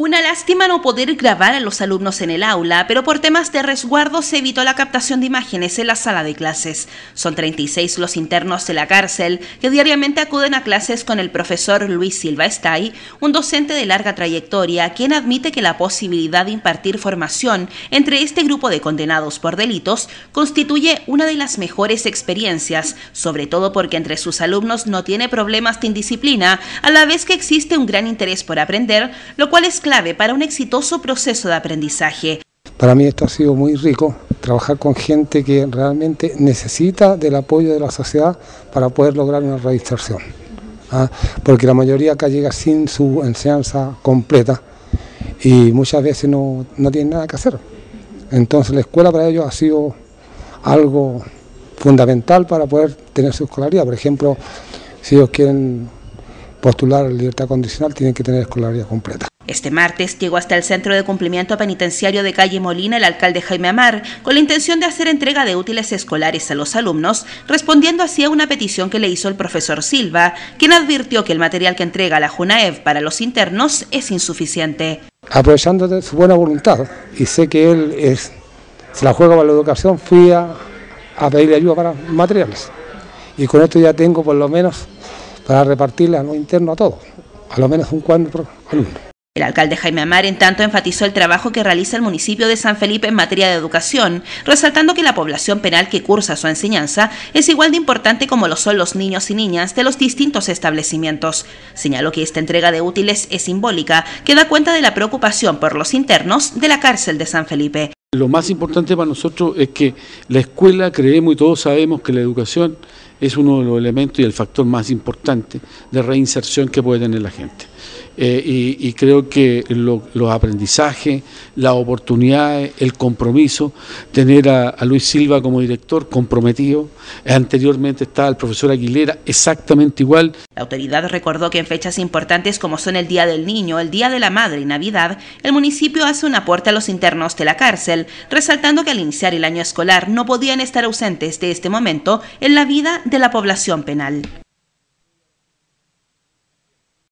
Una lástima no poder grabar a los alumnos en el aula, pero por temas de resguardo se evitó la captación de imágenes en la sala de clases. Son 36 los internos de la cárcel que diariamente acuden a clases con el profesor Luis Silva Estay, un docente de larga trayectoria, quien admite que la posibilidad de impartir formación entre este grupo de condenados por delitos constituye una de las mejores experiencias, sobre todo porque entre sus alumnos no tiene problemas de indisciplina, a la vez que existe un gran interés por aprender, lo cual es clave para un exitoso proceso de aprendizaje. Para mí esto ha sido muy rico, trabajar con gente que realmente necesita del apoyo de la sociedad para poder lograr una reinserción. ¿ah? Porque la mayoría acá llega sin su enseñanza completa y muchas veces no, no tienen nada que hacer. Entonces la escuela para ellos ha sido algo fundamental para poder tener su escolaridad. Por ejemplo, si ellos quieren postular la libertad condicional, tienen que tener escolaridad completa. Este martes llegó hasta el Centro de Cumplimiento Penitenciario de Calle Molina el alcalde Jaime Amar, con la intención de hacer entrega de útiles escolares a los alumnos, respondiendo así a una petición que le hizo el profesor Silva, quien advirtió que el material que entrega la JUNAEV para los internos es insuficiente. Aprovechando de su buena voluntad, y sé que él se la juega para la educación, fui a, a pedirle ayuda para materiales. Y con esto ya tengo por lo menos para repartirle a los internos a todos, a lo menos un cuadro por alumno. El alcalde Jaime Amar, en tanto, enfatizó el trabajo que realiza el municipio de San Felipe en materia de educación, resaltando que la población penal que cursa su enseñanza es igual de importante como lo son los niños y niñas de los distintos establecimientos. Señaló que esta entrega de útiles es simbólica, que da cuenta de la preocupación por los internos de la cárcel de San Felipe. Lo más importante para nosotros es que la escuela, creemos y todos sabemos que la educación es uno de los elementos y el factor más importante de reinserción que puede tener la gente. Eh, y, creo que los aprendizajes, las oportunidades, el compromiso, tener a, Luis Silva como director comprometido, anteriormente estaba el profesor Aguilera, exactamente igual. La autoridad recordó que en fechas importantes como son el Día del Niño, el Día de la Madre y Navidad, el municipio hace un aporte a los internos de la cárcel, resaltando que al iniciar el año escolar no podían estar ausentes de este momento en la vida de la población penal.